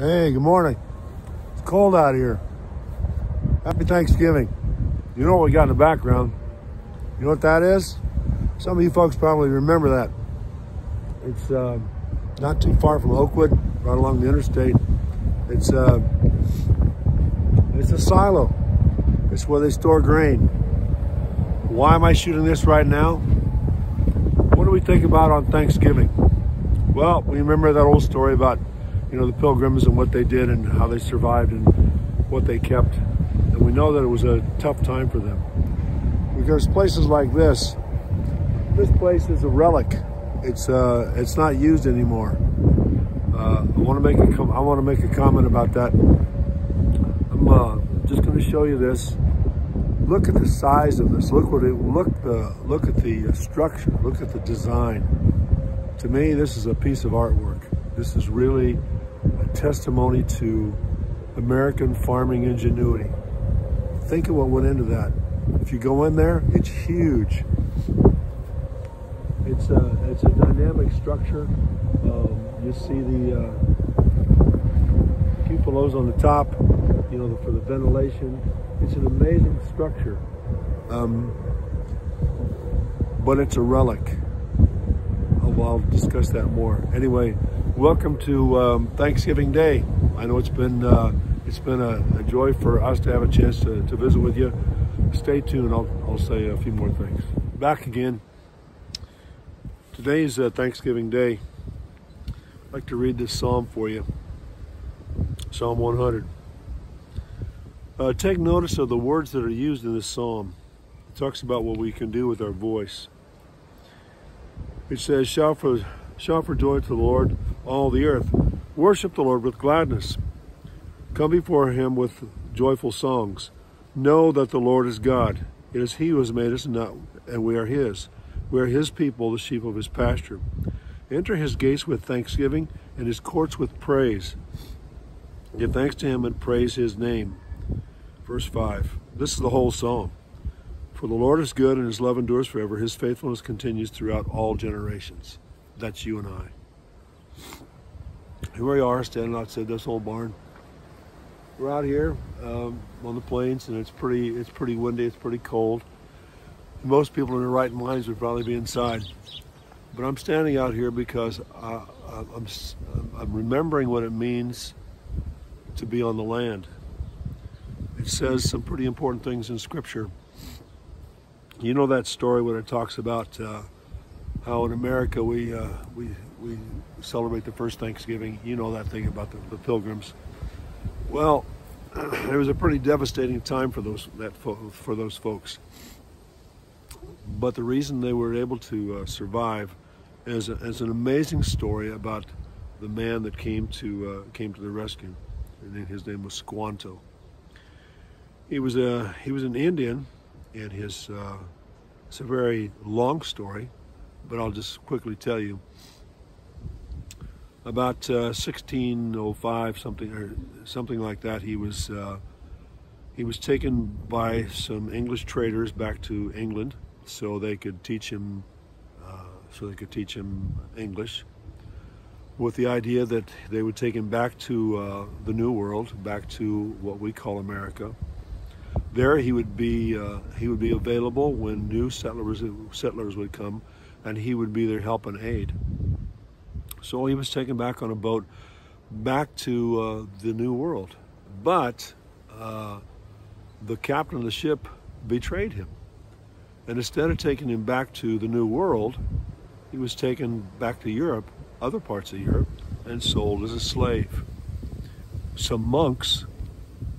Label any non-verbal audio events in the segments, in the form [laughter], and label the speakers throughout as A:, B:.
A: Hey, good morning. It's cold out here. Happy Thanksgiving. You know what we got in the background? You know what that is? Some of you folks probably remember that. It's uh, not too far from Oakwood, right along the interstate. It's uh, it's a silo. It's where they store grain. Why am I shooting this right now? What do we think about on Thanksgiving? Well, we remember that old story about you know, the pilgrims and what they did and how they survived and what they kept. And we know that it was a tough time for them. Because places like this, this place is a relic. It's uh, it's not used anymore. Uh, I want to make a com- I want to make a comment about that. I'm uh, just going to show you this. Look at the size of this. Look what it look the look at the structure. Look at the design. To me, this is a piece of artwork. This is really testimony to American farming ingenuity. Think of what went into that. If you go in there, it's huge. It's a, it's a dynamic structure. Um, you see the uh, cupolas on the top, you know, for the ventilation. It's an amazing structure. Um, but it's a relic. I'll discuss that more. Anyway, welcome to um, Thanksgiving Day. I know it's been uh, it's been a, a, joy for us to have a chance to, to visit with you. Stay tuned. I'll, I'll say a few more things. Back again. Today's uh, Thanksgiving Day. I'd like to read this psalm for you. Psalm 100. Uh, take notice of the words that are used in this psalm. It talks about what we can do with our voice. It says, Shout for, shout for joy to the Lord, all the earth. Worship the Lord with gladness. Come before him with joyful songs. Know that the Lord is God. It is he who has made us, not, and we are his. We are his people, the sheep of his pasture. Enter his gates with thanksgiving and his courts with praise. Give thanks to him and praise his name. Verse 5. This is the whole psalm. For the Lord is good and his love endures forever. His faithfulness continues throughout all generations. That's you and I. Here we are standing outside this old barn. We're out here um, on the plains, and it's pretty. It's pretty windy. It's pretty cold. Most people in their right minds would probably be inside, but I'm standing out here because I, I'm, I'm remembering what it means to be on the land. It says some pretty important things in Scripture. You know that story when it talks about uh, how in America we uh, we we celebrate the first Thanksgiving. You know that thing about the, the pilgrims. Well, [clears throat] it was a pretty devastating time for those that for those folks. But the reason they were able to uh, survive is, a, is an amazing story about the man that came to uh, came to the rescue. And his name was Squanto. He was a he was an Indian, and his uh, it's a very long story, but I'll just quickly tell you about uh, 1605 something or something like that he was uh, he was taken by some English traders back to England so they could teach him uh, so they could teach him English with the idea that they would take him back to uh, the New World back to what we call America. There he would be uh, he would be available when new settlers settlers would come and he would be their help and aid so he was taken back on a boat back to uh, the New World. But uh, the captain of the ship betrayed him. And instead of taking him back to the New World, he was taken back to Europe, other parts of Europe, and sold as a slave. Some monks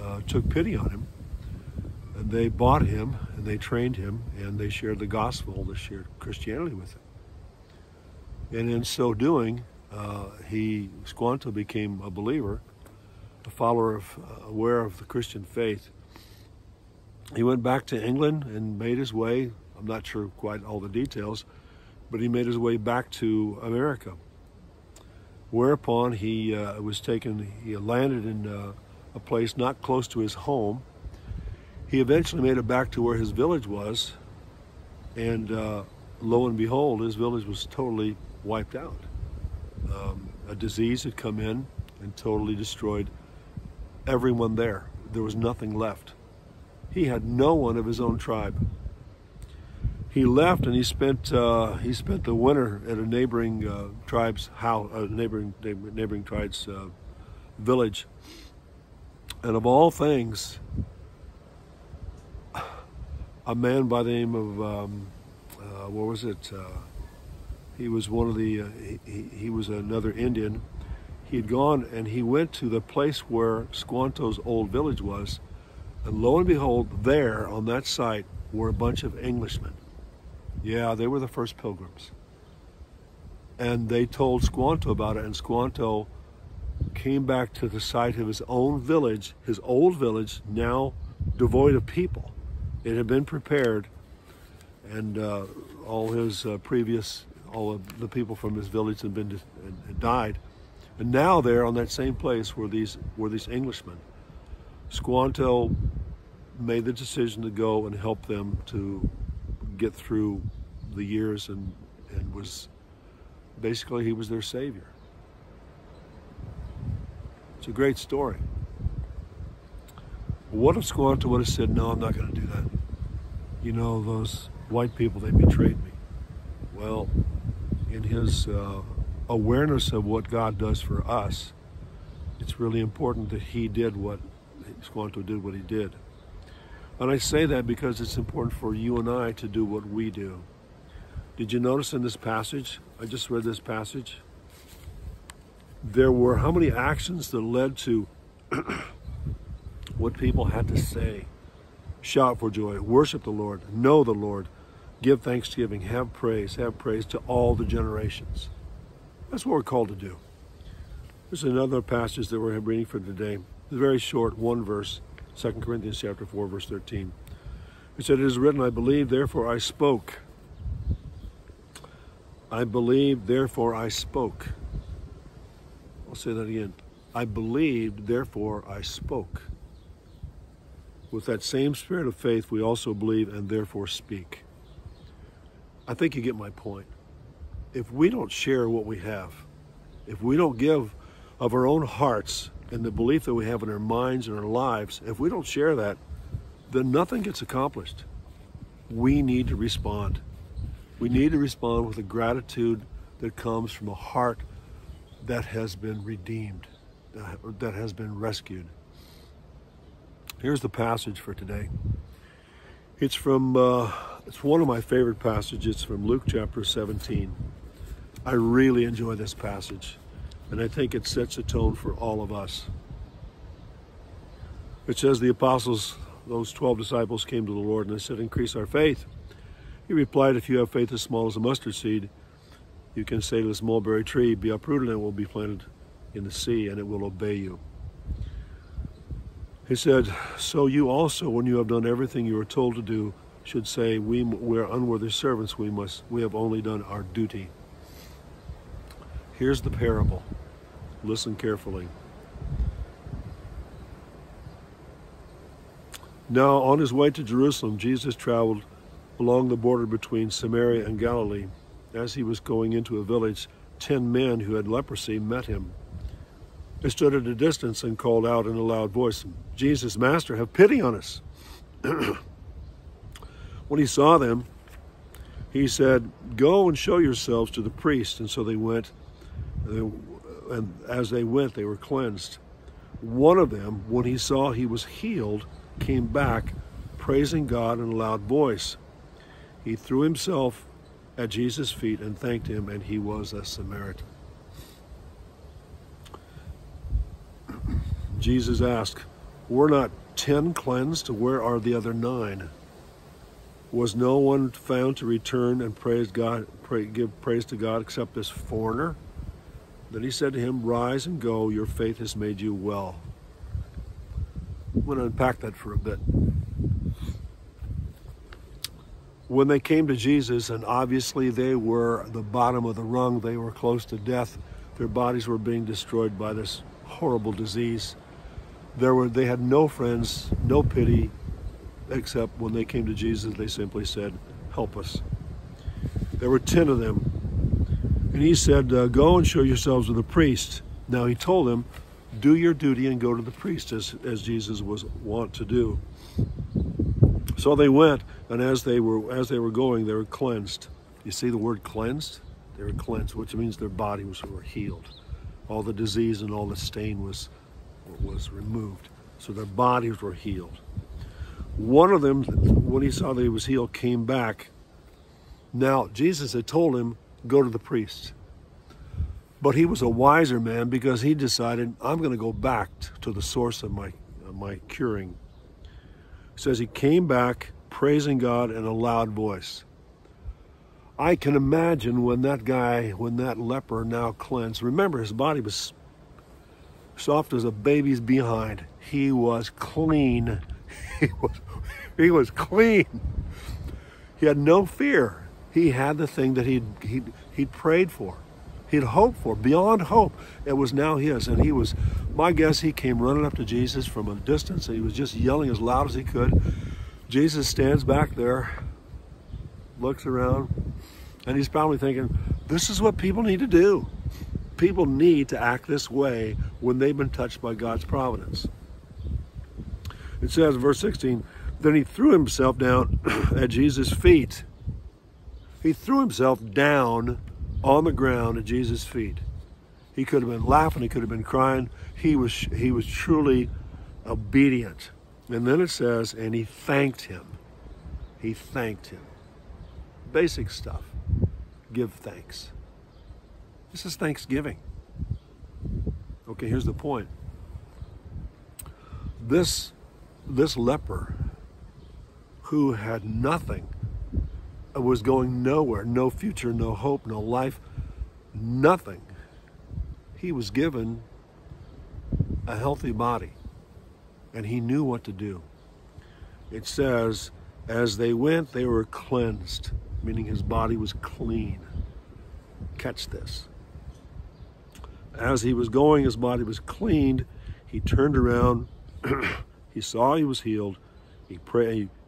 A: uh, took pity on him, and they bought him, and they trained him, and they shared the gospel, they shared Christianity with him. And in so doing, uh, he, Squanto became a believer, a follower of, uh, aware of the Christian faith. He went back to England and made his way, I'm not sure quite all the details, but he made his way back to America. Whereupon he uh, was taken, he landed in uh, a place not close to his home. He eventually made it back to where his village was, and uh, lo and behold, his village was totally wiped out. Um, a disease had come in and totally destroyed everyone there. There was nothing left. He had no one of his own tribe. He left and he spent uh, he spent the winter at a neighboring uh, tribe's house, a neighboring neighboring tribe's uh, village. And of all things, a man by the name of um, uh, what was it? He was one of the uh, he, he was another Indian. He had gone and he went to the place where Squanto's old village was, and lo and behold, there on that site were a bunch of Englishmen. Yeah, they were the first pilgrims. And they told Squanto about it, and Squanto came back to the site of his own village, his old village, now devoid of people. It had been prepared, and uh, all his uh, previous, all of the people from his village had been had uh, died, and now there on that same place were these were these Englishmen. Squanto made the decision to go and help them to get through the years, and and was basically he was their savior. It's a great story. What if Squanto would have said, No, I'm not going to do that? You know, those white people, they betrayed me. Well, in his uh, awareness of what God does for us, it's really important that he did what Squanto did what he did. And I say that because it's important for you and I to do what we do. Did you notice in this passage? I just read this passage there were how many actions that led to [clears throat] what people had to say shout for joy worship the lord know the lord give thanksgiving have praise have praise to all the generations that's what we're called to do there's another passage that we're reading for today it's very short one verse 2 corinthians chapter 4 verse 13 it said it is written i believe therefore i spoke i believe therefore i spoke I'll say that again. I believed, therefore I spoke. With that same spirit of faith, we also believe and therefore speak. I think you get my point. If we don't share what we have, if we don't give of our own hearts and the belief that we have in our minds and our lives, if we don't share that, then nothing gets accomplished. We need to respond. We need to respond with a gratitude that comes from a heart that has been redeemed, that has been rescued. Here's the passage for today. It's from, uh, it's one of my favorite passages from Luke chapter 17. I really enjoy this passage, and I think it sets a tone for all of us. It says, The apostles, those 12 disciples, came to the Lord and they said, Increase our faith. He replied, If you have faith as small as a mustard seed, you can say to this mulberry tree, Be uprooted and it will be planted in the sea, and it will obey you. He said, So you also, when you have done everything you are told to do, should say, We, we are unworthy servants, we, must, we have only done our duty. Here's the parable. Listen carefully. Now, on his way to Jerusalem, Jesus traveled along the border between Samaria and Galilee. As he was going into a village, ten men who had leprosy met him. They stood at a distance and called out in a loud voice, Jesus, Master, have pity on us. [clears throat] when he saw them, he said, Go and show yourselves to the priest. And so they went, and as they went, they were cleansed. One of them, when he saw he was healed, came back, praising God in a loud voice. He threw himself at Jesus' feet and thanked him, and he was a Samaritan. [clears throat] Jesus asked, Were not ten cleansed? Where are the other nine? Was no one found to return and praise God, pray, give praise to God except this foreigner? Then he said to him, Rise and go, your faith has made you well. I'm going to unpack that for a bit when they came to Jesus, and obviously they were the bottom of the rung, they were close to death. Their bodies were being destroyed by this horrible disease. There were, they had no friends, no pity, except when they came to Jesus, they simply said, Help us. There were 10 of them. And he said, uh, Go and show yourselves to the priest. Now he told them, do your duty and go to the priest as, as Jesus was wont to do. So they went, and as they were as they were going, they were cleansed. You see the word cleansed? They were cleansed, which means their bodies were healed. All the disease and all the stain was was removed. So their bodies were healed. One of them, when he saw that he was healed, came back. Now, Jesus had told him, go to the priest. But he was a wiser man because he decided, I'm going to go back to the source of my, of my curing. It says he came back praising God in a loud voice. I can imagine when that guy, when that leper now cleansed, remember his body was soft as a baby's behind. He was clean. [laughs] He was, he was clean. He had no fear. He had the thing that he'd, he'd, he'd prayed for he'd hoped for, beyond hope. It was now his. And he was, my guess, he came running up to Jesus from a distance and he was just yelling as loud as he could. Jesus stands back there, looks around, and he's probably thinking, this is what people need to do. People need to act this way when they've been touched by God's providence. It says, verse 16, then he threw himself down [clears throat] at Jesus' feet. He threw himself down on the ground at Jesus' feet. He could have been laughing, he could have been crying. He was he was truly obedient. And then it says, and he thanked him. He thanked him. Basic stuff. Give thanks. This is Thanksgiving. Okay, here's the point. This this leper who had nothing uh, was going nowhere, no future, no hope, no life, nothing. He was given a healthy body and he knew what to do. It says, as they went, they were cleansed, meaning his body was clean. Catch this. As he was going, his body was cleaned. He turned around. [clears throat] he saw he was healed. He.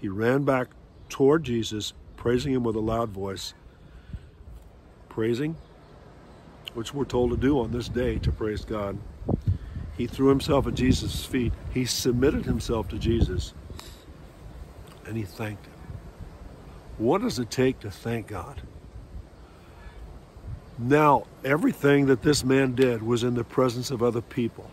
A: He ran back toward Jesus, praising him with a loud voice. Praising, which we're told to do on this day to praise God. He threw himself at Jesus' feet. He submitted himself to Jesus and he thanked him. What does it take to thank God? Now, everything that this man did was in the presence of other people.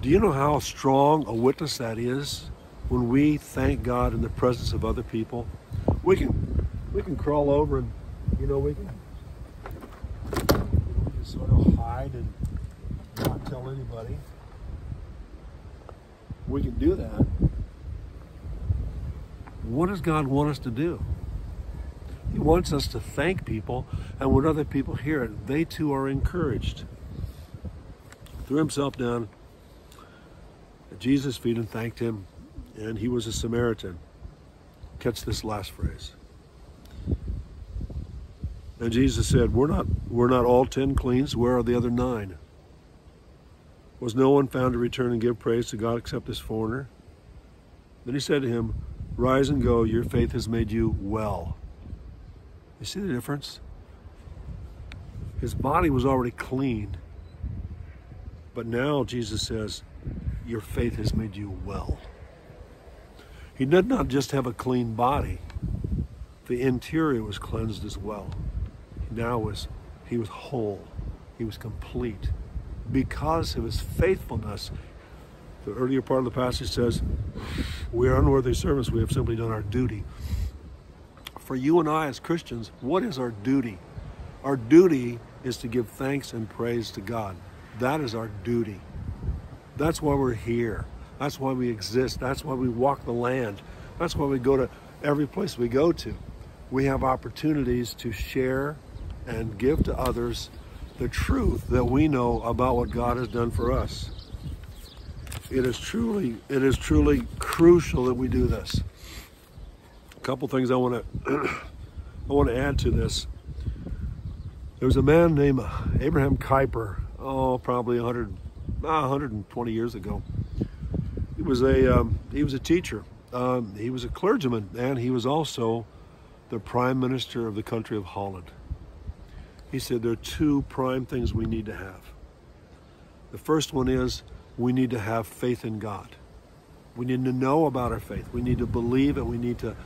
A: Do you know how strong a witness that is when we thank God in the presence of other people? we can we can crawl over and you know we can, we can sort of hide and not tell anybody. We can do that. What does God want us to do? He wants us to thank people, and when other people hear it, they too are encouraged. Threw himself down Jesus' feet and thanked him, and he was a Samaritan. Catch this last phrase. And Jesus said, We're not we're not all ten cleans, where are the other nine? Was no one found to return and give praise to God except this foreigner? Then he said to him, Rise and go, your faith has made you well. You see the difference? His body was already clean. But now Jesus says, Your faith has made you well. He did not just have a clean body, the interior was cleansed as well. He Now was he was whole, he was complete. Because of his faithfulness, the earlier part of the passage says, We are unworthy servants, we have simply done our duty. For you and I as Christians, what is our duty? Our duty is to give thanks and praise to God. That is our duty. That's why we're here. That's why we exist. That's why we walk the land. That's why we go to every place we go to. We have opportunities to share and give to others the truth that we know about what God has done for us. It is truly, it is truly crucial that we do this. A couple things I want to, [clears throat] I want to add to this. There was a man named Abraham Kuyper, oh, probably 100, 120 years ago he was a um, he was a teacher. Um, he was a clergyman, and he was also the prime minister of the country of Holland. He said there are two prime things we need to have: The first one is we need to have faith in God. We need to know about our faith. We need to believe it. We need to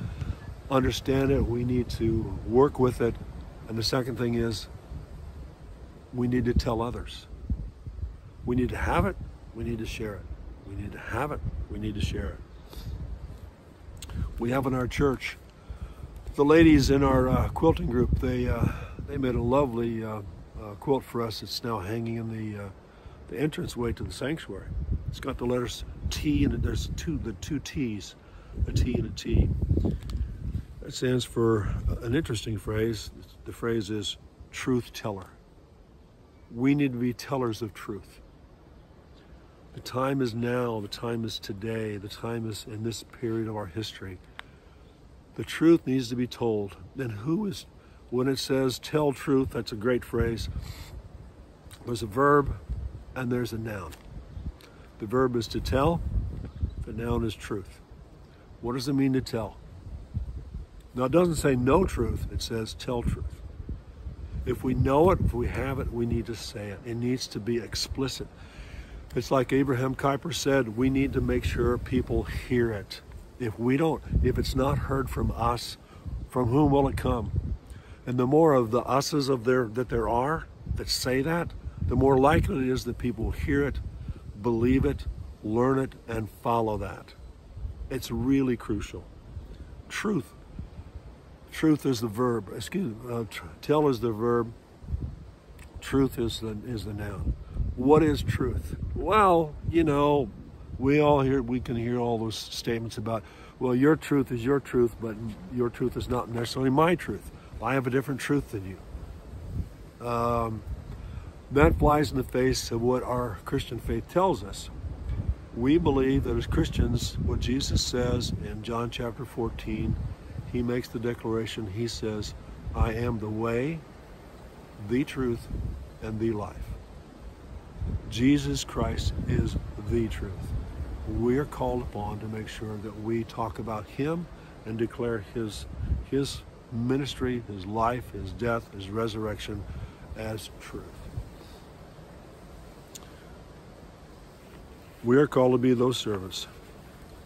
A: understand it. We need to work with it. And the second thing is we need to tell others. We need to have it. We need to share it. We need to have it. We need to share it. We have in our church the ladies in our uh, quilting group. They uh, they made a lovely uh, uh quilt for us. It's now hanging in the uh, the entranceway to the sanctuary. It's got the letters T and there's two the two T's, a T and a T. That stands for an interesting phrase. The phrase is truth teller. We need to be tellers of truth. The time is now, the time is today, the time is in this period of our history. The truth needs to be told. Then who is, when it says tell truth, that's a great phrase. There's a verb and there's a noun. The verb is to tell, the noun is truth. What does it mean to tell? Now, it doesn't say no truth, it says tell truth. If we know it, if we have it, we need to say it. It needs to be explicit. It's like Abraham Kuyper said, we need to make sure people hear it. If we don't, if it's not heard from us, from whom will it come? And the more of the us's of there that there are that say that, the more likely it is that people will hear it, believe it, learn it, and follow that. It's really crucial. Truth Truth is the verb. Excuse me. Uh, tell is the verb. Truth is the is the noun. What is truth? Well, you know, we all hear we can hear all those statements about, well, your truth is your truth, but your truth is not necessarily my truth. I have a different truth than you. Um, that flies in the face of what our Christian faith tells us. We believe that as Christians, what Jesus says in John chapter 14 he makes the declaration, he says, I am the way, the truth, and the life. Jesus Christ is the truth. We are called upon to make sure that we talk about him and declare his, his ministry, his life, his death, his resurrection as truth. We are called to be those servants.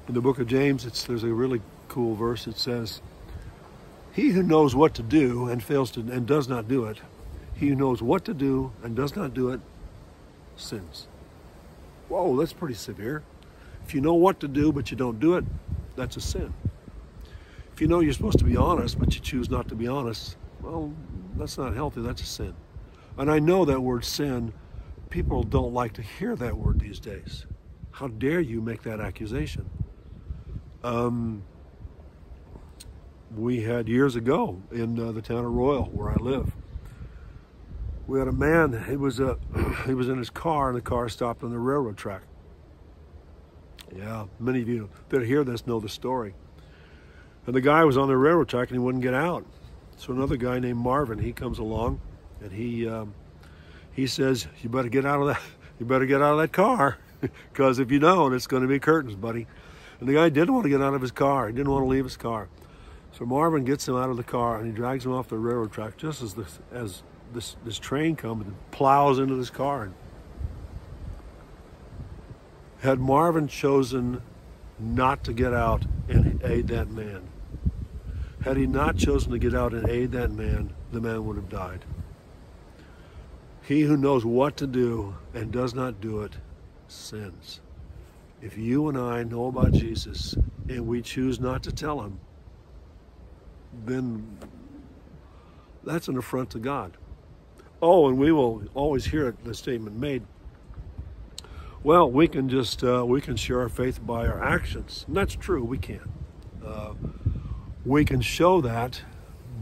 A: In the book of James, it's, there's a really cool verse. It says, he who knows what to do and fails to and does not do it, he who knows what to do and does not do it, sins. Whoa, that's pretty severe. If you know what to do but you don't do it, that's a sin. If you know you're supposed to be honest but you choose not to be honest, well, that's not healthy. That's a sin. And I know that word sin, people don't like to hear that word these days. How dare you make that accusation? Um, we had years ago in uh, the town of Royal, where I live. We had a man. He was a [clears throat] he was in his car, and the car stopped on the railroad track. Yeah, many of you that hear this know the story. And the guy was on the railroad track, and he wouldn't get out. So another guy named Marvin, he comes along, and he um, he says, "You better get out of that. [laughs] You better get out of that car, [laughs] because if you don't, it's going to be curtains, buddy." And the guy didn't want to get out of his car. He didn't want to leave his car. So Marvin gets him out of the car and he drags him off the railroad track just as this as this this train comes and plows into this car. Had Marvin chosen not to get out and aid that man, had he not chosen to get out and aid that man, the man would have died. He who knows what to do and does not do it sins. If you and I know about Jesus and we choose not to tell him, then that's an affront to God. Oh, and we will always hear the statement made. Well, we can just uh, we can share our faith by our actions. And that's true. We can. Uh, we can show that,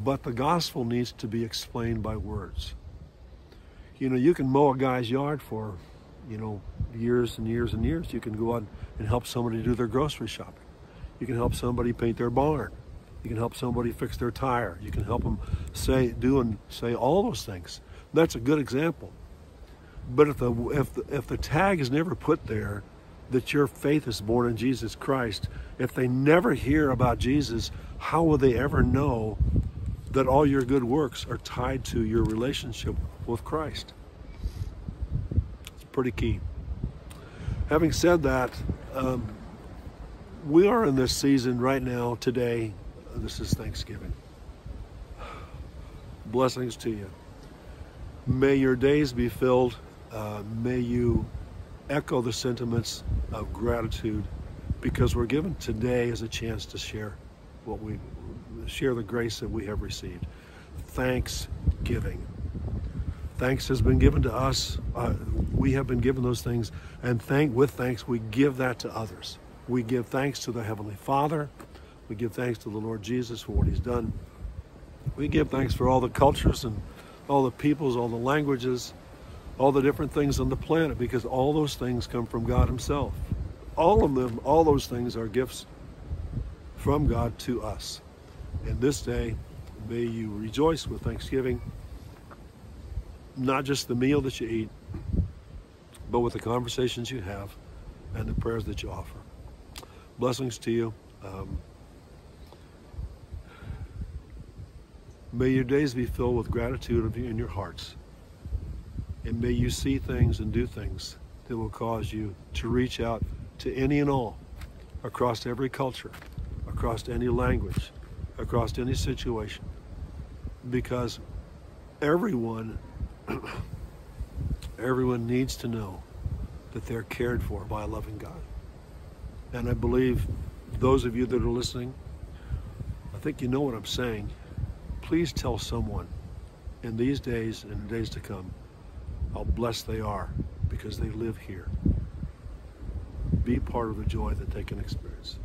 A: but the gospel needs to be explained by words. You know, you can mow a guy's yard for, you know, years and years and years. You can go out and help somebody do their grocery shopping. You can help somebody paint their barn. You can help somebody fix their tire. You can help them say, do and say all those things. That's a good example. But if the, if the, if the tag is never put there that your faith is born in Jesus Christ, if they never hear about Jesus, how will they ever know that all your good works are tied to your relationship with Christ? It's pretty key. Having said that, um, we are in this season right now, today. This is Thanksgiving. [sighs] Blessings to you. May your days be filled. Uh, may you echo the sentiments of gratitude because we're given today as a chance to share what we share the grace that we have received. Thanksgiving. Thanks has been given to us. Uh, we have been given those things, and thank with thanks we give that to others. We give thanks to the Heavenly Father. We give thanks to the Lord Jesus for what He's done. We give thanks for all the cultures and all the peoples, all the languages, all the different things on the planet, because all those things come from God Himself. All of them, all those things are gifts from God to us. And this day, may you rejoice with thanksgiving not just the meal that you eat, but with the conversations you have and the prayers that you offer. Blessings to you. Um, may your days be filled with gratitude in your hearts. And may you see things and do things that will cause you to reach out to any and all across every culture, across any language, across any situation. Because everyone [clears throat] everyone needs to know that they're cared for by a loving God. And I believe those of you that are listening, I think you know what I'm saying. Please tell someone in these days and days to come how blessed they are because they live here. Be part of the joy that they can experience.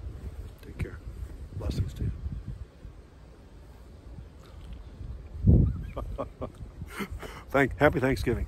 A: Take care. Blessings to you. [laughs] Thank, happy Thanksgiving.